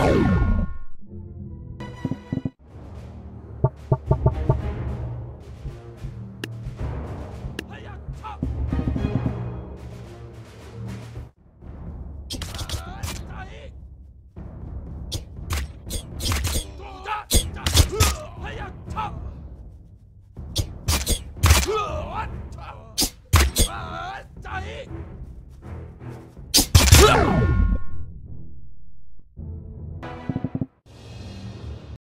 Oh.